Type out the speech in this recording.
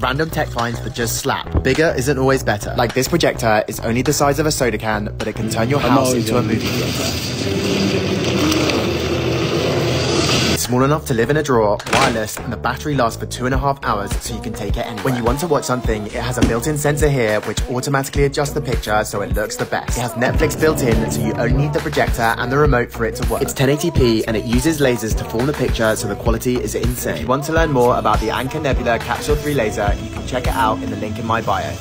Random tech finds that just slap. Bigger isn't always better. Like this projector is only the size of a soda can, but it can turn your house into a movie theater. Small enough to live in a drawer, wireless, and the battery lasts for two and a half hours so you can take it anywhere. When you want to watch something, it has a built-in sensor here which automatically adjusts the picture so it looks the best. It has Netflix built in so you only need the projector and the remote for it to work. It's 1080p and it uses lasers to form the picture so the quality is insane. If you want to learn more about the Anker Nebula Capsule 3 laser, you can check it out in the link in my bio.